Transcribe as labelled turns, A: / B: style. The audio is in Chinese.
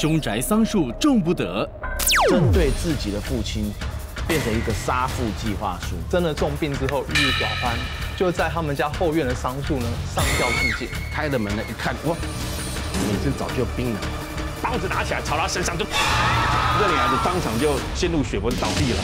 A: 凶宅桑树种不得。
B: 针对自己的父亲，变成一个杀父计划书。
C: 真的重病之后郁郁寡欢，就在他们家后院的桑树呢上吊自尽。
B: 开了门呢，一看哇，眼睛早就冰冷了，
D: 刀子拿起来朝他身上就，这女孩子当场就陷入血泊倒地了。